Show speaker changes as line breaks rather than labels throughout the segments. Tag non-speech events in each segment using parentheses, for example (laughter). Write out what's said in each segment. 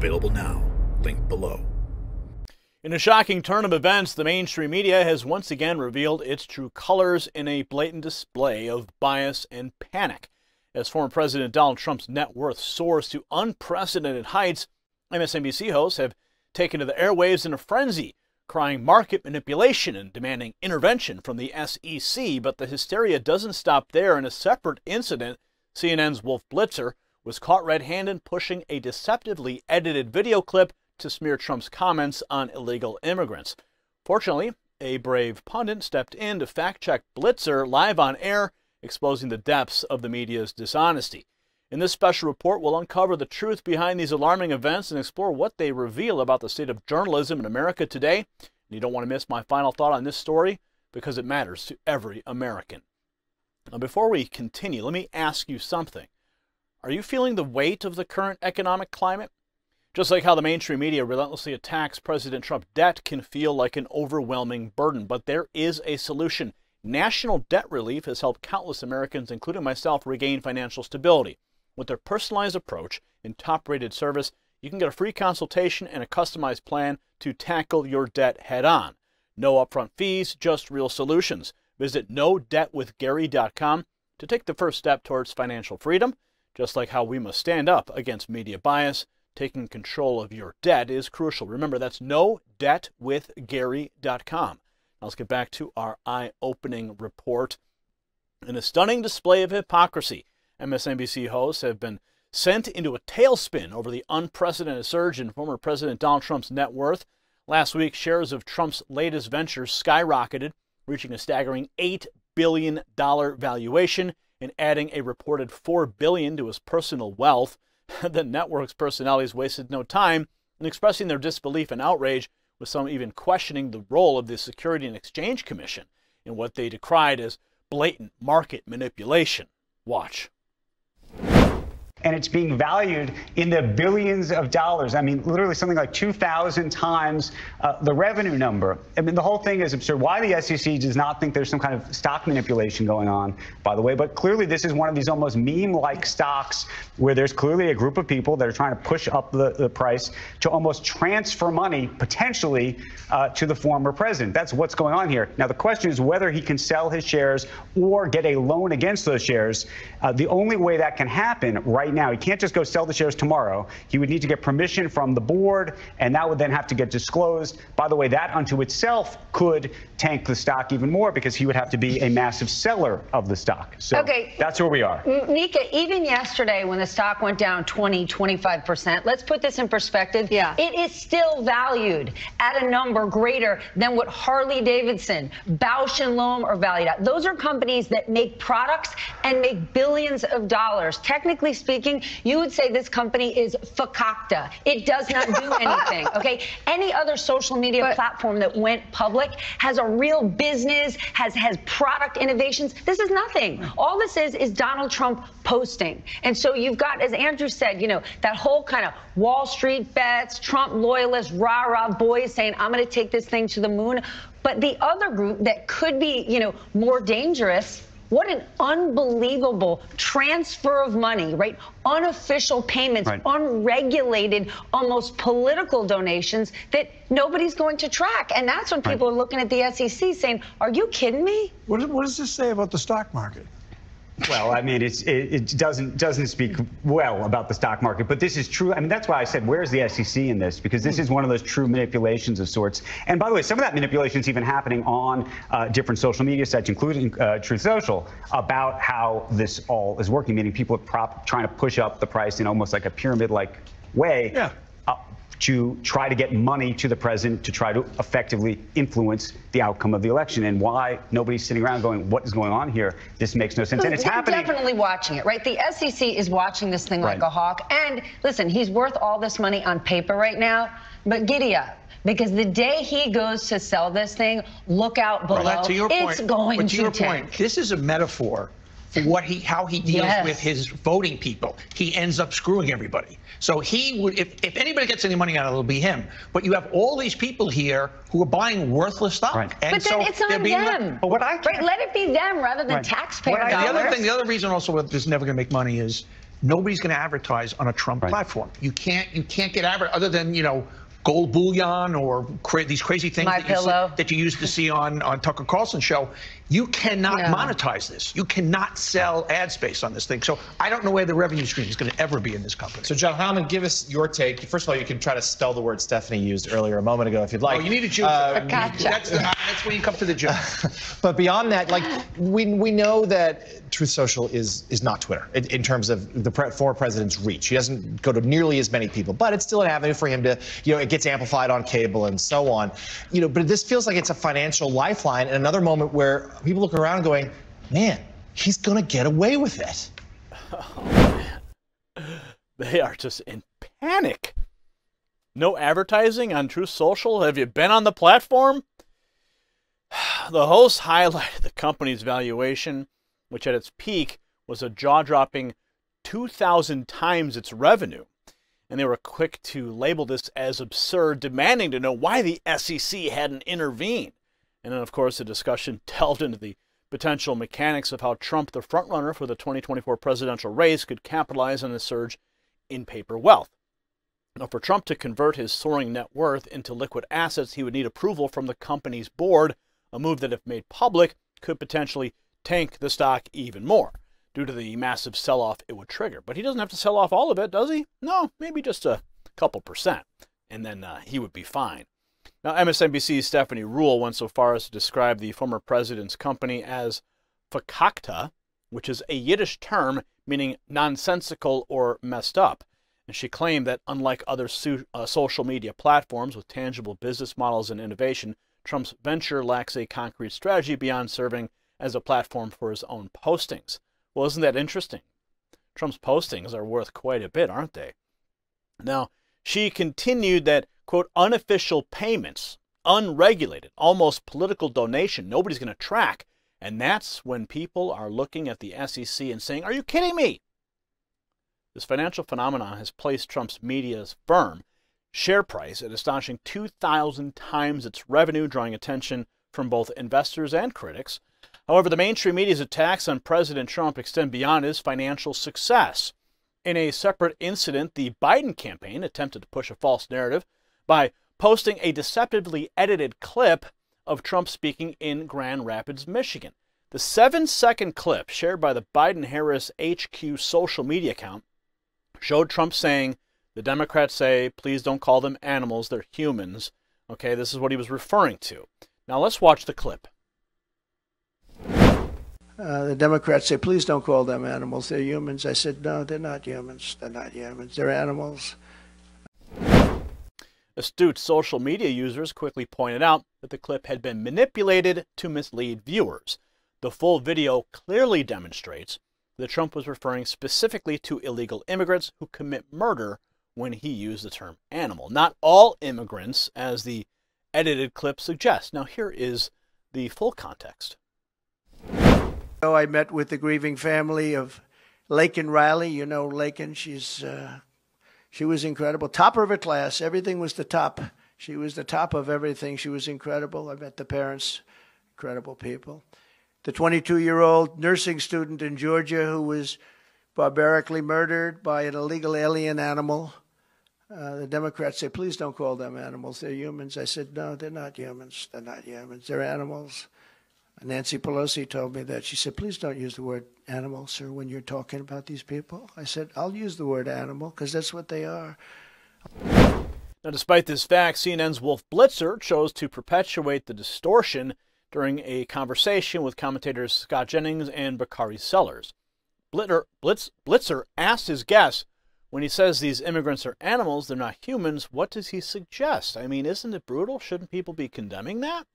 Available now. Link below.
In a shocking turn of events, the mainstream media has once again revealed its true colors in a blatant display of bias and panic. As former President Donald Trump's net worth soars to unprecedented heights, MSNBC hosts have taken to the airwaves in a frenzy, crying market manipulation and demanding intervention from the SEC. But the hysteria doesn't stop there. In a separate incident, CNN's Wolf Blitzer was caught red handed pushing a deceptively edited video clip to smear Trump's comments on illegal immigrants. Fortunately, a brave pundit stepped in to fact check Blitzer live on air, exposing the depths of the media's dishonesty. In this special report, we'll uncover the truth behind these alarming events and explore what they reveal about the state of journalism in America today. And you don't want to miss my final thought on this story because it matters to every American. Now, before we continue, let me ask you something. Are you feeling the weight of the current economic climate? Just like how the mainstream media relentlessly attacks President Trump, debt can feel like an overwhelming burden, but there is a solution. National debt relief has helped countless Americans, including myself, regain financial stability. With their personalized approach and top rated service, you can get a free consultation and a customized plan to tackle your debt head on. No upfront fees, just real solutions. Visit NoDebtWithGary.com to take the first step towards financial freedom. Just like how we must stand up against media bias, taking control of your debt is crucial. Remember, that's no debt with NoDebtWithGary.com. Now let's get back to our eye opening report. In a stunning display of hypocrisy, MSNBC hosts have been sent into a tailspin over the unprecedented surge in former President Donald Trump's net worth. Last week, shares of Trump's latest ventures skyrocketed, reaching a staggering $8 billion valuation and adding a reported 4 billion to his personal wealth. (laughs) the network's personalities wasted no time in expressing their disbelief and outrage, with some even questioning the role of the Security and Exchange Commission in what they decried as blatant market manipulation. Watch
and it's being valued in the billions of dollars. I mean, literally something like 2,000 times uh, the revenue number. I mean, the whole thing is absurd. Why the SEC does not think there's some kind of stock manipulation going on, by the way, but clearly this is one of these almost meme-like stocks where there's clearly a group of people that are trying to push up the, the price to almost transfer money, potentially, uh, to the former president. That's what's going on here. Now, the question is whether he can sell his shares or get a loan against those shares. Uh, the only way that can happen right right now. He can't just go sell the shares tomorrow. He would need to get permission from the board, and that would then have to get disclosed. By the way, that unto itself could tank the stock even more because he would have to be a massive seller of the stock. So okay. that's where we are.
Mika, even yesterday when the stock went down 20, 25%, let's put this in perspective.
Yeah.
It is still valued at a number greater than what Harley Davidson, Bausch and Lomb are valued at. Those are companies that make products and make billions of dollars. Technically speaking, speaking, you would say this company is fakakta. It does not do (laughs) anything. Okay. Any other social media but, platform that went public has a real business, has has product innovations. This is nothing. All this is is Donald Trump posting. And so you've got, as Andrew said, you know, that whole kind of Wall Street bets, Trump loyalists, rah rah boys saying, I'm going to take this thing to the moon. But the other group that could be, you know, more dangerous what an unbelievable transfer of money, right? Unofficial payments, right. unregulated, almost political donations that nobody's going to track. And that's when people right. are looking at the SEC saying, Are you kidding me?
What, what does this say about the stock market?
Well, I mean, it, it doesn't doesn't speak well about the stock market, but this is true. I mean, that's why I said, where's the SEC in this? Because this is one of those true manipulations of sorts. And by the way, some of that manipulation is even happening on uh, different social media sites, including uh, Truth Social, about how this all is working. Meaning, people are prop, trying to push up the price in almost like a pyramid-like way.
Yeah
to try to get money to the president to try to effectively influence the outcome of the election. And why nobody's sitting around going, what is going on here? This makes no sense. And it's
We're
happening.
definitely watching it, right? The SEC is watching this thing right. like a hawk. And listen, he's worth all this money on paper right now, but giddy up because the day he goes to sell this thing, look out below.
Well, to your point, it's
going
but to,
to
your
tank.
point, this is a metaphor for what he how he deals yes. with his voting people. He ends up screwing everybody. So he would if, if anybody gets any money out of it, it'll be him. But you have all these people here who are buying worthless stock.
Right. And but then so it's on them. but what I right, let it be them rather than right. taxpayer
dollars. The other thing, the other reason also this is never going to make money is nobody's going to advertise on a Trump right. platform. You can't you can't get adver- other than you know gold bullion or cra- these crazy things
that you, see,
that you, used to see on, on Tucker Carlson show. You cannot yeah. monetize this. You cannot sell ad space on this thing. So I don't know where the revenue stream is going to ever be in this company.
So John Heilemann, give us your take. First of all, you can try to spell the word Stephanie used earlier a moment ago if you'd like.
Oh, you need to choose. Uh, (laughs) gotcha. That's, the, that's when you come to the joke. (laughs)
but beyond that, like we we know that Truth Social is is not Twitter in, in terms of the pre- former president's reach. He doesn't go to nearly as many people, but it's still an avenue for him to, you know, it gets amplified on cable and so on. You know, but this feels like it's a financial lifeline and another moment where people look around going, man, he's going to get away with it. (laughs)
They are just in panic. No advertising on Truth Social? Have you been on the platform? (sighs) The host highlighted the company's valuation, which at its peak was a jaw dropping 2,000 times its revenue. And they were quick to label this as absurd, demanding to know why the SEC hadn't intervened. And then, of course, the discussion (laughs) delved into the potential mechanics of how Trump, the frontrunner for the 2024 presidential race, could capitalize on the surge in paper wealth. Now, for Trump to convert his soaring net worth into liquid assets, he would need approval from the company's board, a move that, if made public, could potentially tank the stock even more due to the massive sell off it would trigger. But he doesn't have to sell off all of it, does he? No, maybe just a couple percent, and then uh, he would be fine. Now, MSNBC's Stephanie Ruhle went so far as to describe the former president's company as fakakta, which is a Yiddish term meaning nonsensical or messed up. And she claimed that unlike other uh, social media platforms with tangible business models and innovation, Trump's venture lacks a concrete strategy beyond serving as a platform for his own postings. Well, isn't that interesting? Trump's postings are worth quite a bit, aren't they? Now, she continued that quote, unofficial payments, unregulated, almost political donation, nobody's going to track. And that's when people are looking at the SEC and saying, Are you kidding me? This financial phenomenon has placed Trump's media's firm share price at astonishing 2,000 times its revenue, drawing attention from both investors and critics. However, the mainstream media's attacks on President Trump extend beyond his financial success. In a separate incident, the Biden campaign attempted to push a false narrative by posting a deceptively edited clip of Trump speaking in Grand Rapids, Michigan. The seven second clip shared by the Biden Harris HQ social media account showed Trump saying, The Democrats say, please don't call them animals, they're humans. Okay, this is what he was referring to. Now let's watch the clip.
Uh, the Democrats say, please don't call them animals, they're humans. I said, no, they're not humans. They're not humans. They're animals.
Astute social media users quickly pointed out that the clip had been manipulated to mislead viewers. The full video clearly demonstrates that Trump was referring specifically to illegal immigrants who commit murder when he used the term animal. Not all immigrants, as the edited clip suggests. Now, here is the full context.
So I met with the grieving family of Laken Riley. You know Laken, she's uh, she was incredible. Top of her class. Everything was the top. She was the top of everything. She was incredible. I met the parents, incredible people. The 22 year old nursing student in Georgia who was barbarically murdered by an illegal alien animal. Uh, the Democrats say, please don't call them animals. They're humans. I said, no, they're not humans. They're not humans. They're animals. Nancy Pelosi told me that. She said, please don't use the word animal, sir, when you're talking about these people. I said, I'll use the word animal because that's what they are.
Now, despite this fact, CNN's Wolf Blitzer chose to perpetuate the distortion during a conversation with commentators Scott Jennings and Bakari Sellers. Blitzer, Blitz, Blitzer asked his guests, when he says these immigrants are animals, they're not humans, what does he suggest? I mean, isn't it brutal? Shouldn't people be condemning that?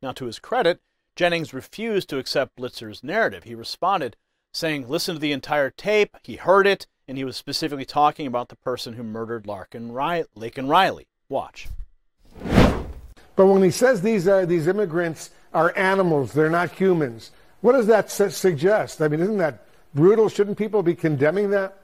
Now, to his credit, Jennings refused to accept Blitzer's narrative. He responded, saying, Listen to the entire tape. He heard it, and he was specifically talking about the person who murdered Larkin Riley, Laken Riley. Watch.
But when he says these, are, these immigrants are animals, they're not humans, what does that su- suggest? I mean, isn't that brutal? Shouldn't people be condemning that?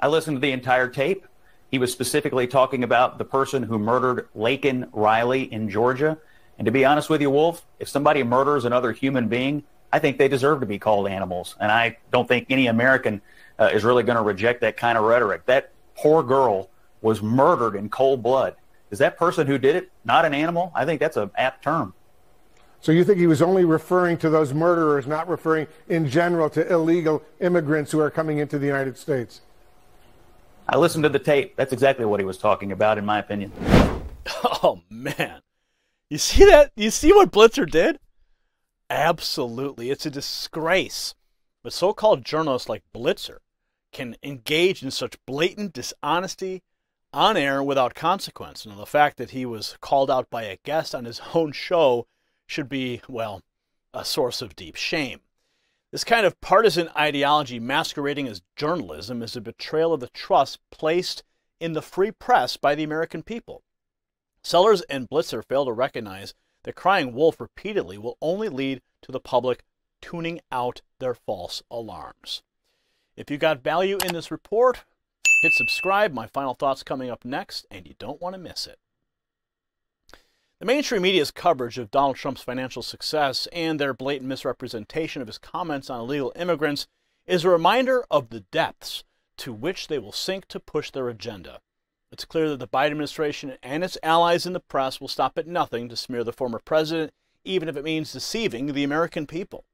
I listened to the entire tape. He was specifically talking about the person who murdered Laken Riley in Georgia. And to be honest with you, Wolf, if somebody murders another human being, I think they deserve to be called animals. And I don't think any American uh, is really going to reject that kind of rhetoric. That poor girl was murdered in cold blood. Is that person who did it not an animal? I think that's an apt term.
So you think he was only referring to those murderers, not referring in general to illegal immigrants who are coming into the United States?
I listened to the tape. That's exactly what he was talking about, in my opinion. (laughs)
Oh, man. You see that? You see what Blitzer did? Absolutely. It's a disgrace. But so called journalists like Blitzer can engage in such blatant dishonesty on air without consequence. Now, the fact that he was called out by a guest on his own show should be, well, a source of deep shame. This kind of partisan ideology masquerading as journalism is a betrayal of the trust placed in the free press by the American people. Sellers and Blitzer fail to recognize that crying wolf repeatedly will only lead to the public tuning out their false alarms. If you got value in this report, hit subscribe. My final thoughts coming up next, and you don't want to miss it. The mainstream media's coverage of Donald Trump's financial success and their blatant misrepresentation of his comments on illegal immigrants is a reminder of the depths to which they will sink to push their agenda. It's clear that the Biden administration and its allies in the press will stop at nothing to smear the former president, even if it means deceiving the American people.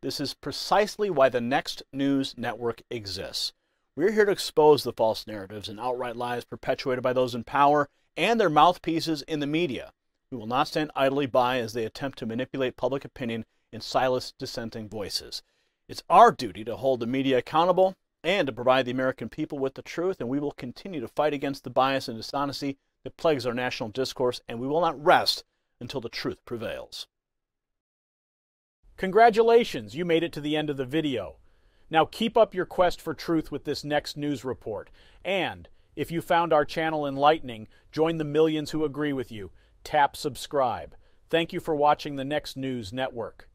This is precisely why the Next News Network exists. We're here to expose the false narratives and outright lies perpetuated by those in power and their mouthpieces in the media. We will not stand idly by as they attempt to manipulate public opinion and silence dissenting voices. It's our duty to hold the media accountable and to provide the American people with the truth, and we will continue to fight against the bias and dishonesty that plagues our national discourse, and we will not rest until the truth prevails.
Congratulations, you made it to the end of the video. Now keep up your quest for truth with this next news report. And if you found our channel enlightening, join the millions who agree with you. Tap subscribe. Thank you for watching the Next News Network.